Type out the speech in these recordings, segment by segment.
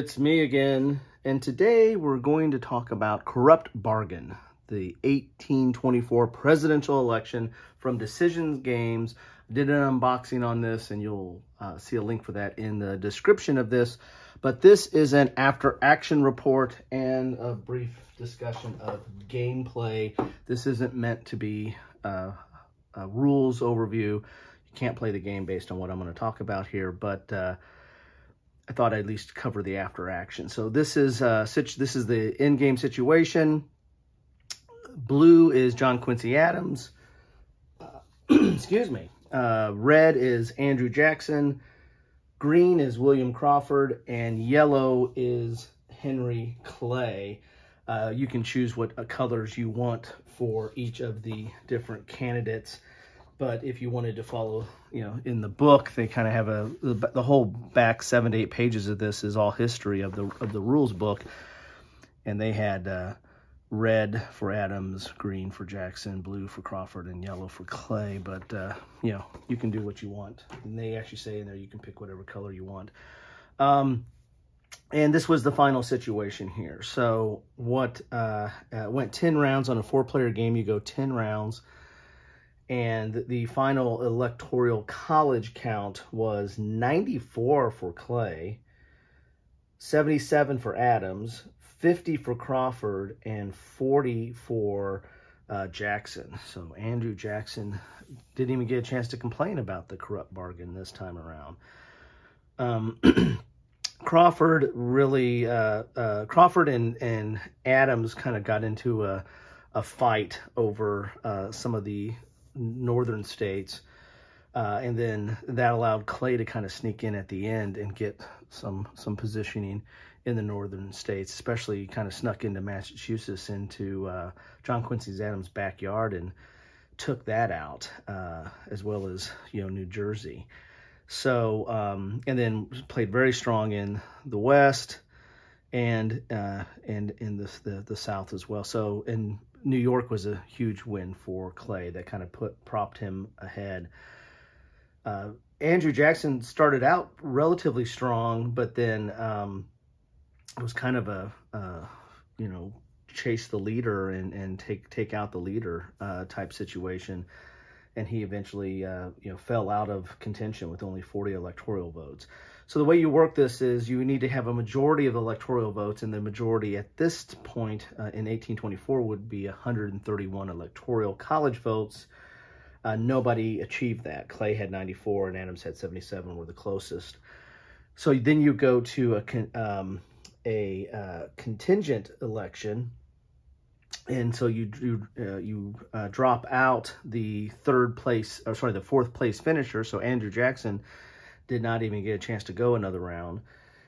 It's me again, and today we're going to talk about corrupt bargain, the 1824 presidential election from Decisions Games. I did an unboxing on this, and you'll uh, see a link for that in the description of this. But this is an after action report and a brief discussion of gameplay. This isn't meant to be uh, a rules overview. You can't play the game based on what I'm going to talk about here, but uh, I thought I'd at least cover the after action. So this is uh, this is the in-game situation. Blue is John Quincy Adams. Excuse me. Uh, red is Andrew Jackson. Green is William Crawford. And yellow is Henry Clay. Uh, you can choose what uh, colors you want for each of the different candidates. But if you wanted to follow, you know, in the book, they kind of have a the, whole back seven to eight pages of this is all history of the of the rules book, and they had uh, red for Adams, green for Jackson, blue for Crawford, and yellow for Clay. But uh, you know, you can do what you want, and they actually say in there you can pick whatever color you want. Um, and this was the final situation here. So what uh, uh, went 10 rounds on a four-player game. You go 10 rounds and the final electoral college count was 94 for Clay, 77 for Adams, 50 for Crawford, and 40 for uh, Jackson. So Andrew Jackson didn't even get a chance to complain about the corrupt bargain this time around. Um, Crawford really, uh, uh, Crawford and, and Adams kind of got into a, a fight over uh, some of the northern states. Uh, and then that allowed Clay to kind of sneak in at the end and get some some positioning in the northern states, especially kind of snuck into Massachusetts, into uh, John Quincy Adams' backyard and took that out, uh, as well as, you know, New Jersey. So, um, and then played very strong in the West and uh, and in the, the, the South as well. So, and New York was a huge win for Clay that kind of put propped him ahead. Uh, Andrew Jackson started out relatively strong, but then um, it was kind of a uh, you know chase the leader and and take take out the leader uh, type situation, and he eventually uh, you know fell out of contention with only 40 electoral votes. So the way you work this is you need to have a majority of electoral votes, and the majority at this point uh, in 1824 would be 131 electoral college votes. Uh, nobody achieved that. Clay had 94 and Adams had 77 were the closest. So then you go to a, um, a uh, contingent election, and so you you, uh, you uh, drop out the third place, or sorry, the fourth place finisher. So Andrew Jackson did not even get a chance to go another round.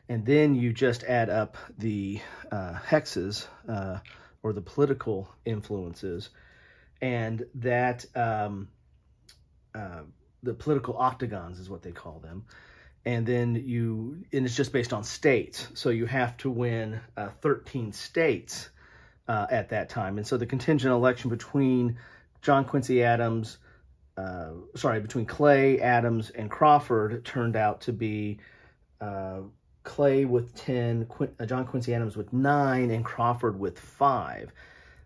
And then you just add up the uh, hexes uh, or the political influences, and that um, uh, the political octagons is what they call them. And then you, and it's just based on states. So you have to win uh, 13 states uh, at that time. And so the contingent election between John Quincy Adams, uh, sorry, between Clay, Adams, and Crawford turned out to be uh, Clay with 10, Qu uh, John Quincy Adams with 9, and Crawford with 5.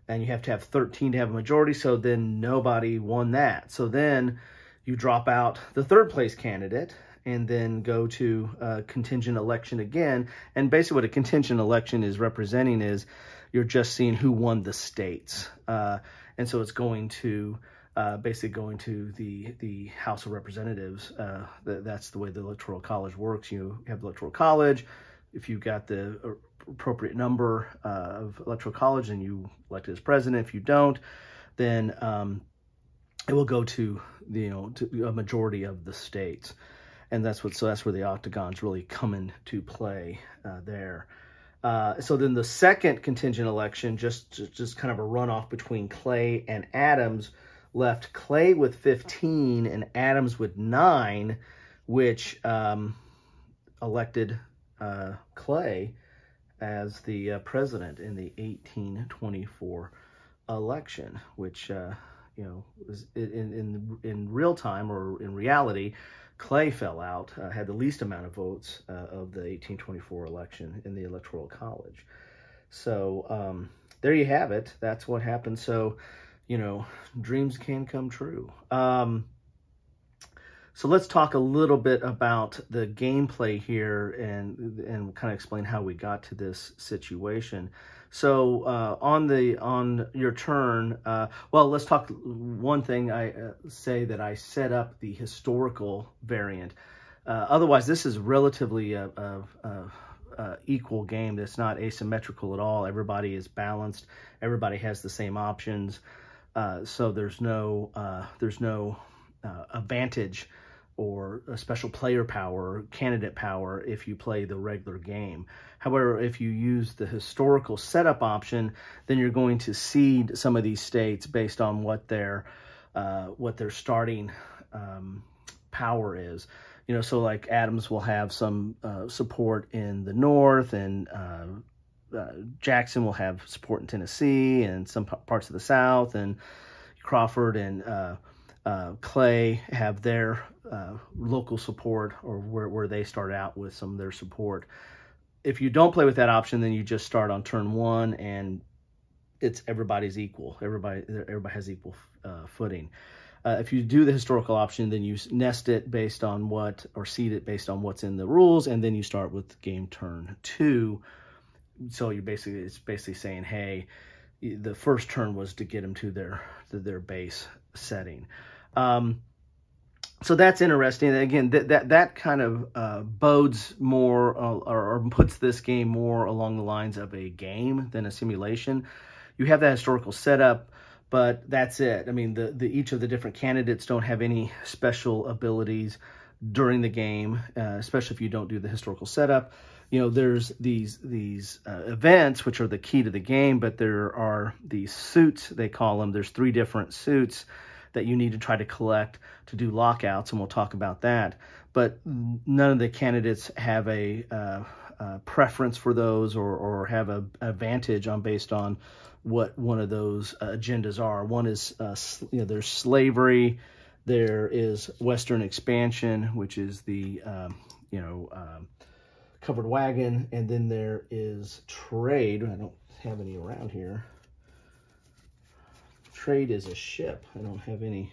And you have to have 13 to have a majority, so then nobody won that. So then you drop out the third place candidate and then go to a contingent election again. And basically what a contingent election is representing is you're just seeing who won the states. Uh, and so it's going to uh, basically going to the the House of Representatives. Uh, that's the way the Electoral College works. You have the Electoral College. If you've got the appropriate number uh, of Electoral College, and you elect as president. If you don't, then um, it will go to the, you know to a majority of the states, and that's what so that's where the octagons really come into play uh, there. Uh, so then the second contingent election, just just kind of a runoff between Clay and Adams left Clay with 15 and Adams with 9, which um, elected uh, Clay as the uh, president in the 1824 election, which, uh, you know, in, in, in real time or in reality, Clay fell out, uh, had the least amount of votes uh, of the 1824 election in the Electoral College. So um, there you have it. That's what happened. So, you know, dreams can come true. Um, so let's talk a little bit about the gameplay here and and kind of explain how we got to this situation. So uh, on the on your turn, uh, well, let's talk one thing. I uh, say that I set up the historical variant. Uh, otherwise, this is relatively a, a, a, equal game. That's not asymmetrical at all. Everybody is balanced. Everybody has the same options. Uh, so there's no uh, there's no advantage or a special player power, candidate power if you play the regular game. However, if you use the historical setup option, then you're going to seed some of these states based on what their uh, what their starting um, power is. You know, so like Adams will have some uh, support in the north, and uh, uh Jackson will have support in Tennessee and some parts of the South, and Crawford and uh, uh, Clay have their uh, local support or where, where they start out with some of their support. If you don't play with that option, then you just start on turn one and it's everybody's equal. Everybody everybody has equal uh, footing. Uh, if you do the historical option, then you nest it based on what, or seed it based on what's in the rules, and then you start with game turn two. So you're basically, it's basically saying, hey, the first turn was to get them to their to their base setting. Um, so that's interesting. Again, that that that kind of uh, bodes more uh, or, or, puts this game more along the lines of a game than a simulation. You have that historical setup, but that's it. I mean, the, the each of the different candidates don't have any special abilities during the game, uh, especially if you don't do the historical setup. You know, there's these these uh, events which are the key to the game, but there are these suits they call them. There's three different suits that you need to try to collect to do lockouts, and we'll talk about that. But none of the candidates have a, uh, a preference for those or, or have a advantage on based on what one of those uh, agendas are. One is uh, you know there's slavery, there is Western expansion, which is the um, you know um, covered wagon, and then there is trade. I don't have any around here trade is a ship. I don't have any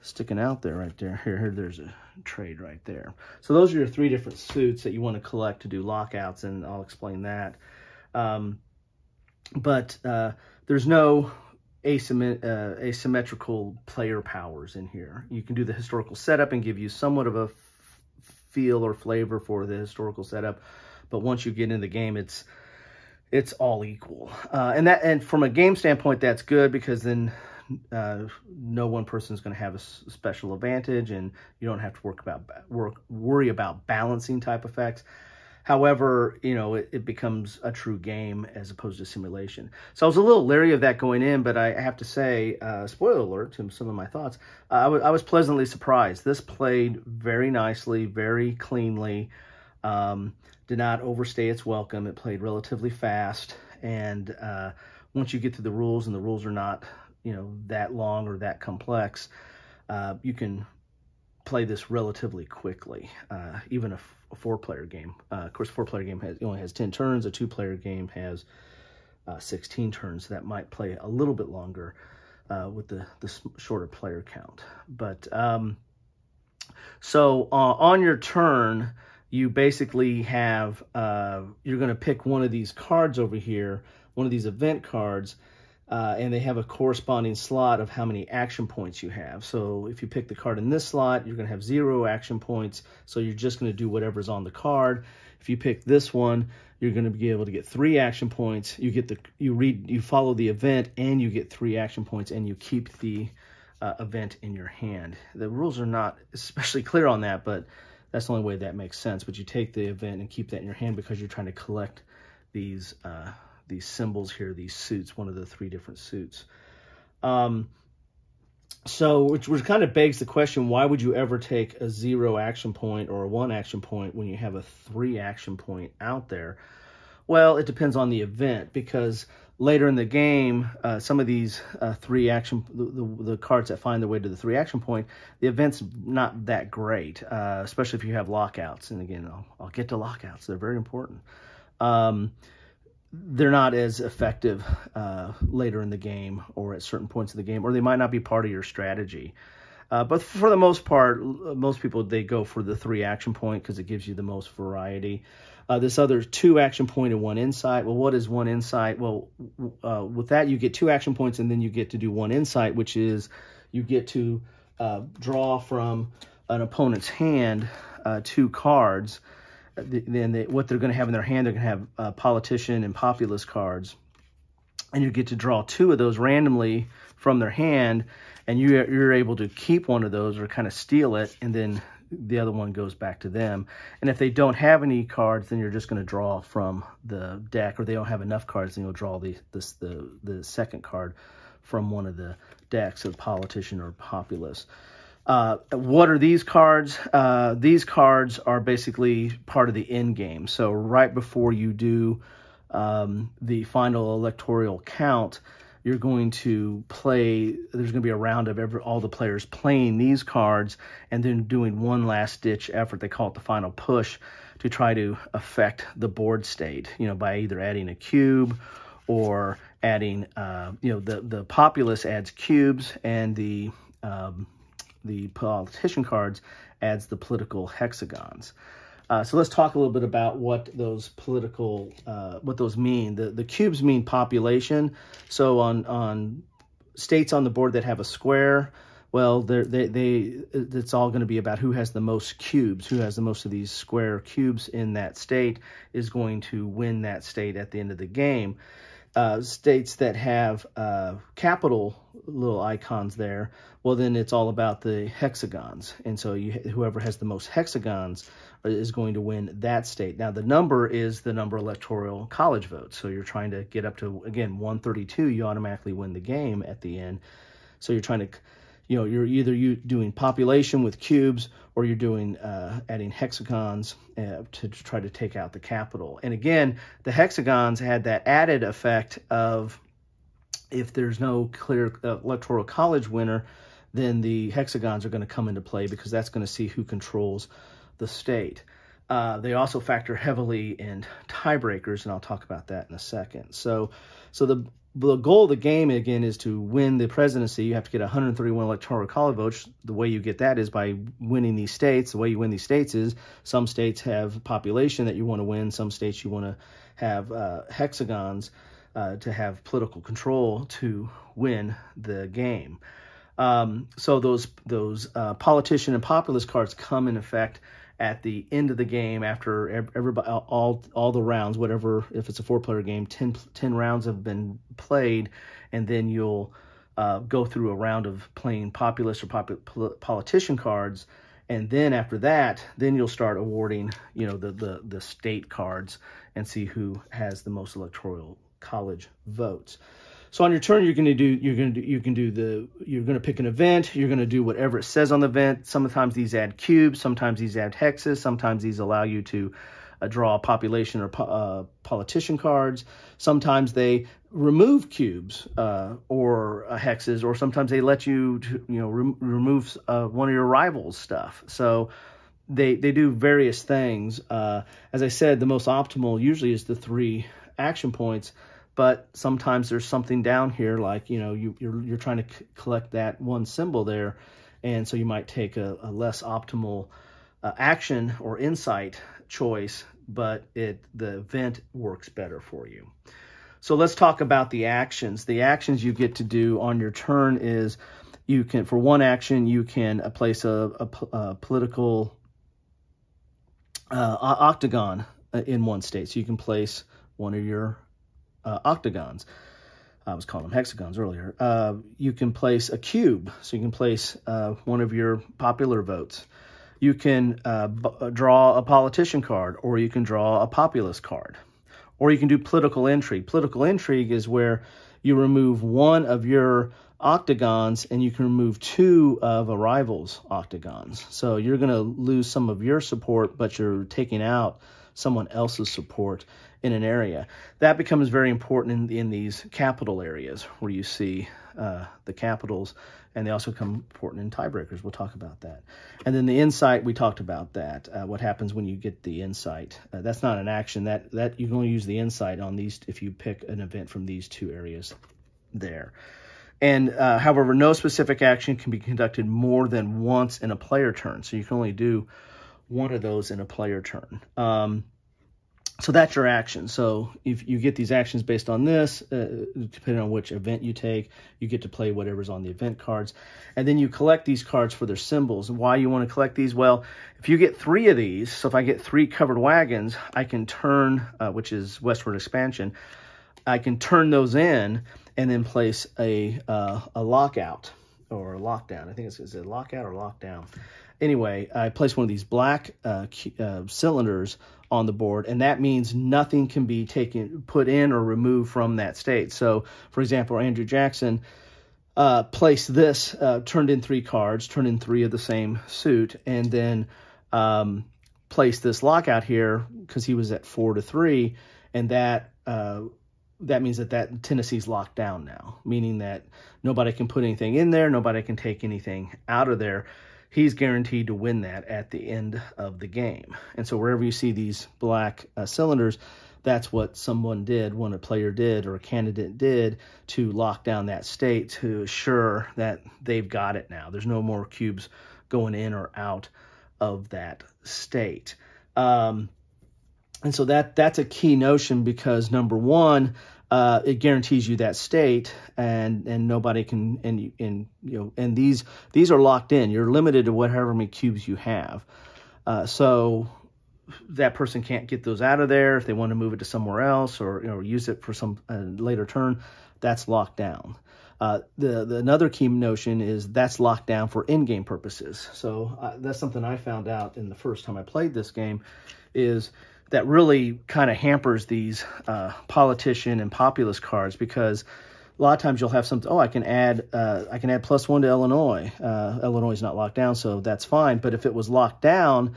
sticking out there right there. Here, here, there's a trade right there. So those are your three different suits that you want to collect to do lockouts, and I'll explain that. Um, but uh, there's no uh, asymmetrical player powers in here. You can do the historical setup and give you somewhat of a feel or flavor for the historical setup, but once you get in the game, it's it's all equal. Uh, and that and from a game standpoint, that's good because then uh, no one person is going to have a special advantage, and you don't have to work about work worry about balancing type effects. However, you know, it, it, becomes a true game as opposed to simulation. So I was a little leery of that going in, but I have to say, uh, spoiler alert to some of my thoughts, uh, I, I was pleasantly surprised. This played very nicely, very cleanly. Um, did not overstay its welcome. It played relatively fast, and uh, once you get to the rules, and the rules are not, you know, that long or that complex, uh, you can play this relatively quickly, uh, even a, four-player game. Uh, of course, four-player game has only has 10 turns. A two-player game has uh, 16 turns. So that might play a little bit longer uh, with the, the shorter player count. But um, so on your turn, you basically have, uh, you're going to pick one of these cards over here, one of these event cards, uh, and they have a corresponding slot of how many action points you have. So if you pick the card in this slot, you're going to have zero action points, so you're just going to do whatever's on the card. If you pick this one, you're going to be able to get three action points. You get the you read you follow the event and you get three action points, and you keep the uh, event in your hand. The rules are not especially clear on that, but that's the only way that makes sense. But you take the event and keep that in your hand because you're trying to collect these uh, these symbols here, these suits, one of the three different suits. Um, so, which, which kind of begs the question, why would you ever take a zero action point or a one action point when you have a three action point out there? Well, it depends on the event because later in the game, uh, some of these uh, three action, the, the, the, cards that find their way to the three action point, the event's not that great, uh, especially if you have lockouts. And again, I'll, I'll get to lockouts. They're very important. Um, they're not as effective uh, later in the game or at certain points of the game, or they might not be part of your strategy. Uh, but for the most part, most people, they go for the three action point because it gives you the most variety. Uh, this other two action point and one insight. Well, what is one insight? Well, uh, with that, you get two action points and then you get to do one insight, which is you get to uh, draw from an opponent's hand uh, two cards. Then they, what they're going to have in their hand, they're going to have uh, politician and populist cards. And you get to draw two of those randomly from their hand, and you, you're able to keep one of those or kind of steal it and then the other one goes back to them. And if they don't have any cards, then you're just going to draw from the deck, or they don't have enough cards, then you'll draw the this the the second card from one of the decks of politician or populist. Uh, what are these cards? Uh, these cards are basically part of the end game. So right before you do um, the final electoral count, you're going to play, there's going to be a round of every, all the players playing these cards and then doing one last ditch effort. They call it the final push to try to affect the board state, you know, by either adding a cube or adding, uh, you know, the, the populist adds cubes and the, um, the politician cards adds the political hexagons. Uh, so let's talk a little bit about what those political, uh, what those mean. The the cubes mean population. So on on states on the board that have a square, well, they they it's all going to be about who has the most cubes, who has the most of these square cubes in that state is going to win that state at the end of the game. Uh, states that have uh, capital little icons there, well, then it's all about the hexagons. And so you, whoever has the most hexagons is going to win that state. Now, the number is the number electoral college votes. So you're trying to get up to, again, 132, you automatically win the game at the end. So you're trying to, you know, you're either you doing population with cubes or you're doing uh, adding hexagons uh, to, try to take out the capital. And again, the hexagons had that added effect of if there's no clear uh, electoral college winner, then the hexagons are going to come into play because that's going to see who controls the state. Uh, they also factor heavily in tiebreakers, and I'll talk about that in a second. So, so the the goal of the game again is to win the presidency. You have to get 131 electoral college votes. The way you get that is by winning these states. The way you win these states is some states have population that you want to win. Some states you want to have uh, hexagons uh, to have political control to win the game. Um, so those those uh, politician and populist cards come in effect at the end of the game after everybody all all the rounds whatever if it's a four player game 10, 10 rounds have been played and then you'll uh, go through a round of playing populist or politician cards and then after that then you'll start awarding you know the, the the state cards and see who has the most electoral college votes so on your turn, you're going to do you're going to do, you can do the you're going to pick an event. You're going to do whatever it says on the event. Sometimes these add cubes. Sometimes these add hexes. Sometimes these allow you to uh, draw population or uh, politician cards. Sometimes they remove cubes uh, or uh, hexes, or sometimes they let you to, you know re- remove uh, one of your rivals' stuff. So they they do various things. Uh, as I said, the most optimal usually is the three action points but sometimes there's something down here like you know you, you're you're trying to collect that one symbol there. And so you might take a, a less optimal uh, action or insight choice but it the event works better for you. So let's talk about the actions. The actions you get to do on your turn is you can for one action you can uh, place a, a, a political uh, octagon uh, in one state. So you can place one of your uh, octagons. I was calling them hexagons earlier. Uh, you can place a cube, so you can place uh, one of your popular votes. You can uh, uh, draw a politician card, or you can draw a populist card, or you can do political intrigue. Political intrigue is where you remove one of your octagons and you can remove two of a rival's octagons. So you're going to lose some of your support, but you're taking out someone else's support in an area. That becomes very important in, in these capital areas where you see uh, the capitals, and they also come important in tiebreakers. We'll talk about that. And then the insight, we talked about that. Uh, what happens when you get the insight? Uh, that's not an action. That that you can only use the insight on these if you pick an event from these two areas there. And uh, however, no specific action can be conducted more than once in a player turn. So you can only do one of those in a player turn. Um, so that's your action. So if you get these actions based on this, uh, depending on which event you take, you get to play whatever's on the event cards. And then you collect these cards for their symbols. And why you want to collect these? Well, if you get three of these, so if I get three covered wagons, I can turn, uh, which is westward expansion, I can turn those in and then place a, uh, a lockout or a lockdown. I think it's, is it lockout or lockdown? Anyway, I place one of these black uh, uh, cylinders on the board, and that means nothing can be taken, put in or removed from that state. So, for example, Andrew Jackson uh, placed this, uh, turned in three cards, turned in three of the same suit, and then um, placed this lockout here because he was at four to three, and that uh, that means that that Tennessee's locked down now, meaning that nobody can put anything in there, nobody can take anything out of there he's guaranteed to win that at the end of the game. And so wherever you see these black uh, cylinders, that's what someone did, when a player did or a candidate did to lock down that state to assure that they've got it now. There's no more cubes going in or out of that state. Um, and so that that's a key notion because number one, uh, it guarantees you that state, and and nobody can and and you know and these these are locked in. You're limited to whatever many cubes you have. Uh, so that person can't get those out of there if they want to move it to somewhere else or you know use it for some uh, later turn. That's locked down. Uh, the, the another key notion is that's locked down for in-game purposes. So uh, that's something I found out in the first time I played this game, is that really kind of hampers these uh, politician and populist cards because a lot of times you'll have something. Oh, I can add uh, I can add plus one to Illinois. Uh, Illinois is not locked down, so that's fine. But if it was locked down,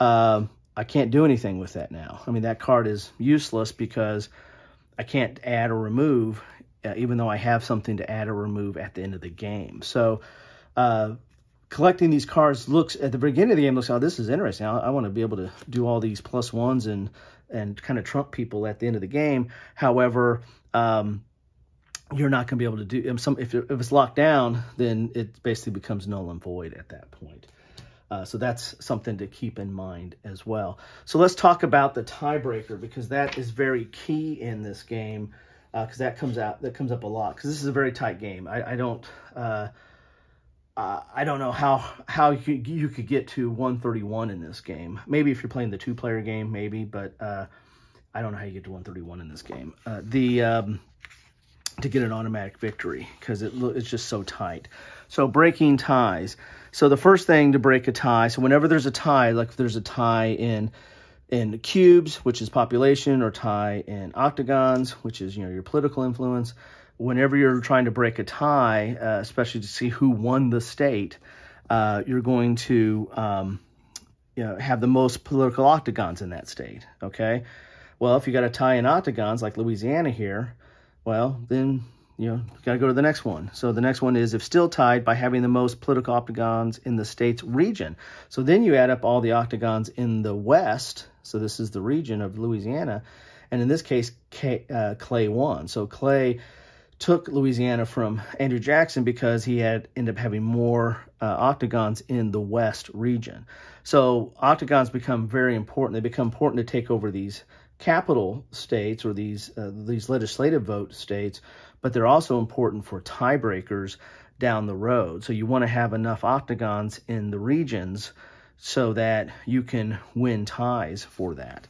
uh, I can't do anything with that now. I mean that card is useless because I can't add or remove, uh, even though I have something to add or remove at the end of the game. So uh, collecting these cards looks at the beginning of the game looks oh this is interesting. I, I, want to be able to do all these plus ones and and kind of trump people at the end of the game. However um, you're not going to be able to do um, some if, if it's locked down then it basically becomes null and void at that point. Uh, so that's something to keep in mind as well. So let's talk about the tiebreaker because that is very key in this game because uh, that comes out that comes up a lot because this is a very tight game. I, I don't uh, uh, I don't know how how you, you could get to 131 in this game. Maybe if you're playing the two-player game, maybe, but uh, I don't know how you get to 131 in this game. Uh, the um, to get an automatic victory because it, it's just so tight. So breaking ties. So the first thing to break a tie. So whenever there's a tie, like if there's a tie in in cubes, which is population, or tie in octagons, which is you know your political influence whenever you're trying to break a tie, uh, especially to see who won the state, uh, you're going to um, you know, have the most political octagons in that state. Okay. Well, if you got a tie in octagons like Louisiana here, well, then you know, you got to go to the next one. So the next one is if still tied by having the most political octagons in the state's region. So then you add up all the octagons in the West. So this is the region of Louisiana. And in this case, K, uh, Clay won. So Clay took Louisiana from Andrew Jackson because he had ended up having more uh, octagons in the West region. So octagons become very important. They become important to take over these capital states or these uh, these legislative vote states, but they're also important for tiebreakers down the road. So you want to have enough octagons in the regions so that you can win ties for that.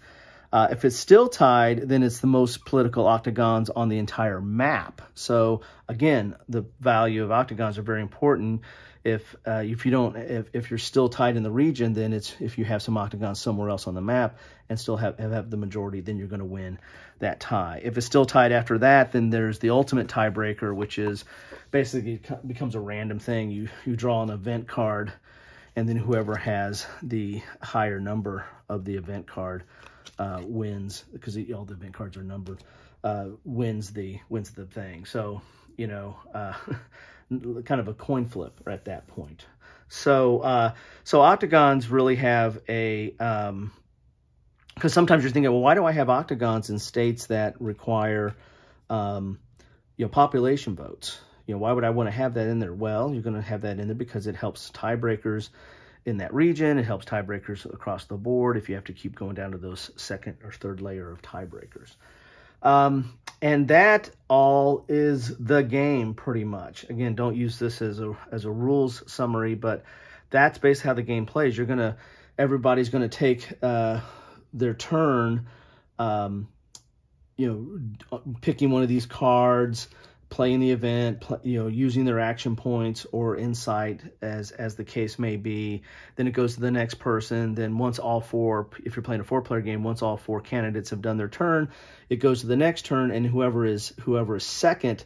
Uh, if it's still tied, then it's the most political octagons on the entire map. So again, the value of octagons are very important. If uh, if you don't if, if you're still tied in the region, then it's if you have some octagons somewhere else on the map and still have have, the majority, then you're going to win that tie. If it's still tied after that, then there's the ultimate tiebreaker, which is basically becomes a random thing. You you draw an event card and then whoever has the higher number of the event card uh, wins because all the event cards are numbered. Uh, wins the wins the thing. So you know, uh, kind of a coin flip at that point. So uh, so octagons really have a um, because sometimes you're thinking, well, why do I have octagons in states that require um, you know population votes? You know, why would I want to have that in there? Well, you're going to have that in there because it helps tiebreakers in that region. It helps tiebreakers across the board if you have to keep going down to those second or third layer of tiebreakers. Um, and that all is the game pretty much. Again, don't use this as a as a rules summary, but that's basically how the game plays. You're gonna everybody's gonna take uh, their turn, um, you know, picking one of these cards, playing the event, you know, using their action points or insight as as the case may be. Then it goes to the next person. Then once all four, if you're playing a four-player game, once all four candidates have done their turn, it goes to the next turn, and whoever is whoever is second,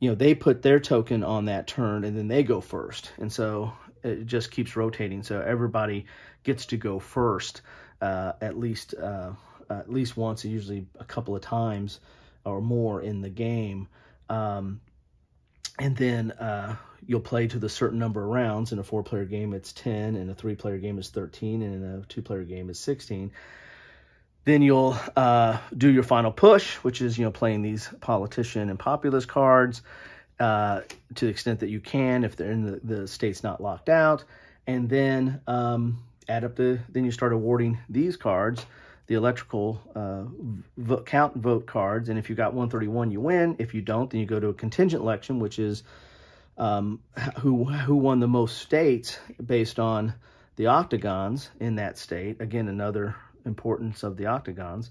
you know, they put their token on that turn, and then they go first. And so it just keeps rotating. So everybody gets to go first uh, at least uh, at least once, usually a couple of times or more in the game. Um, and then uh, you'll play to the certain number of rounds. In a four-player game, it's 10. In a three-player game, it's 13. And in a two-player game, it's 16. Then you'll uh, do your final push, which is, you know, playing these politician and populist cards uh, to the extent that you can if they're in the, the state's not locked out. And then um, add up the, then you start awarding these cards the electoral uh, vote, count vote cards. And if you got 131, you win. If you don't, then you go to a contingent election, which is um, who who won the most states based on the octagons in that state. Again, another importance of the octagons.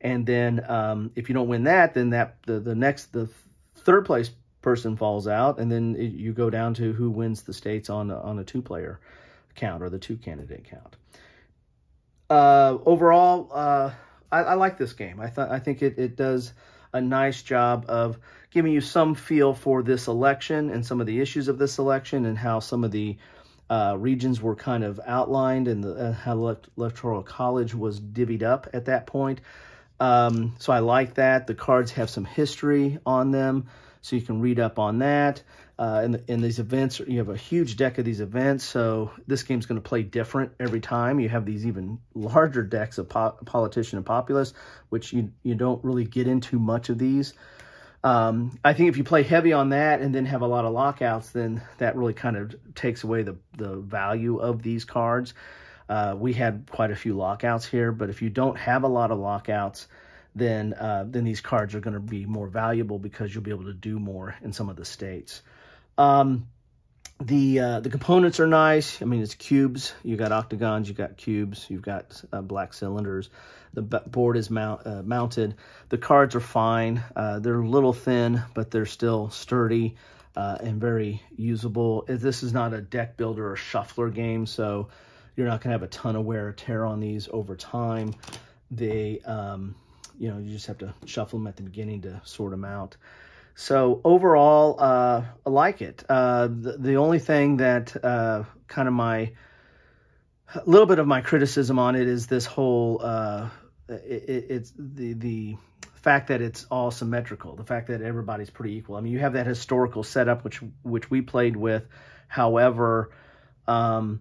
And then um, if you don't win that, then that the, the next the third place person falls out, and then it, you go down to who wins the states on on a two player count or the two candidate count uh, overall, uh, I, I, like this game. I thought I think it, it does a nice job of giving you some feel for this election and some of the issues of this election and how some of the uh, regions were kind of outlined and the, uh, how the electoral college was divvied up at that point. Um, so I like that. The cards have some history on them, so you can read up on that. In, in these events, you have a huge deck of these events, so this game's going to play different every time. You have these even larger decks of po politician and populist, which you, you don't really get into much of these. Um, I think if you play heavy on that and then have a lot of lockouts, then that really kind of takes away the, the value of these cards. Uh, we had quite a few lockouts here, but if you don't have a lot of lockouts, then uh, then these cards are going to be more valuable because you'll be able to do more in some of the states. Um, the uh, the components are nice. I mean, it's cubes. You got octagons, you got cubes, you've got uh, black cylinders. The board is mount, uh, mounted. The cards are fine. Uh, they're a little thin, but they're still sturdy uh, and very usable. This is not a deck builder or shuffler game, so you're not going to have a ton of wear or tear on these over time. They, um, you know, you just have to shuffle them at the beginning to sort them out. So overall, uh, I like it. Uh, the, the, only thing that uh, kind of my, a little bit of my criticism on it is this whole, uh, it, it's the, the fact that it's all symmetrical, the fact that everybody's pretty equal. I mean, you have that historical setup, which, which we played with. However, um,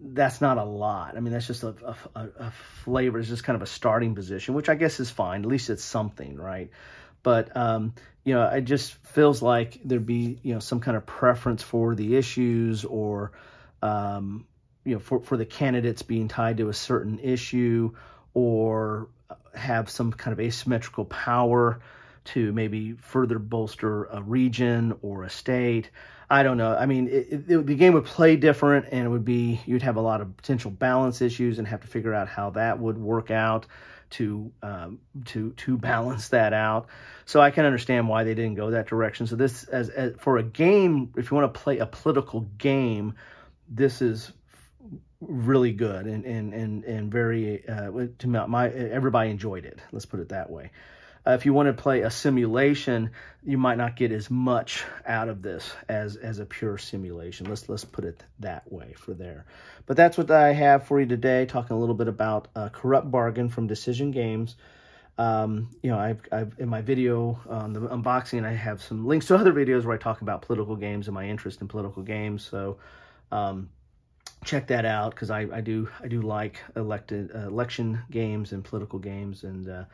that's not a lot. I mean, that's just a, a, a, flavor. It's just kind of a starting position, which I guess is fine. At least it's something, right? But um, you know, it just feels like there'd be you know some kind of preference for the issues or um, you know for for the candidates being tied to a certain issue or have some kind of asymmetrical power to maybe further bolster a region or a state. I don't know. I mean, it, it, the game would play different, and it would be you'd have a lot of potential balance issues, and have to figure out how that would work out to um, to to balance that out. So I can understand why they didn't go that direction. So this, as, as for a game, if you want to play a political game, this is really good and and and and very uh, to my everybody enjoyed it. Let's put it that way. Uh, if you want to play a simulation, you might not get as much out of this as as a pure simulation. Let's let's put it that way for there. But that's what I have for you today, talking a little bit about uh, Corrupt Bargain from Decision Games. Um, you know, I've, I've in my video on the unboxing, I have some links to other videos where I talk about political games and my interest in political games. So um, check that out because I, I do I do like elected uh, election games and political games and. Uh,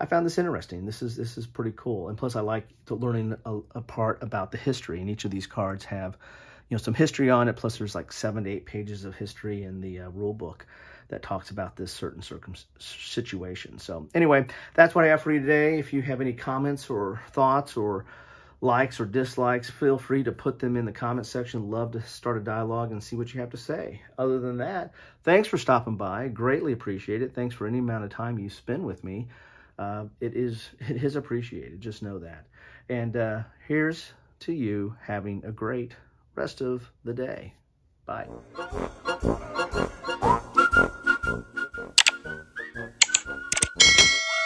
I found this interesting. This is this is pretty cool, and plus I like learning a, a, part about the history. And each of these cards have, you know, some history on it. Plus there's like seven to eight pages of history in the uh, rule book that talks about this certain circum situation. So anyway, that's what I have for you today. If you have any comments or thoughts or likes or dislikes, feel free to put them in the comment section. Love to start a dialogue and see what you have to say. Other than that, thanks for stopping by. Greatly appreciate it. Thanks for any amount of time you spend with me uh, it is it is appreciated. Just know that. And uh, here's to you having a great rest of the day. Bye.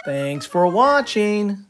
Thanks for watching.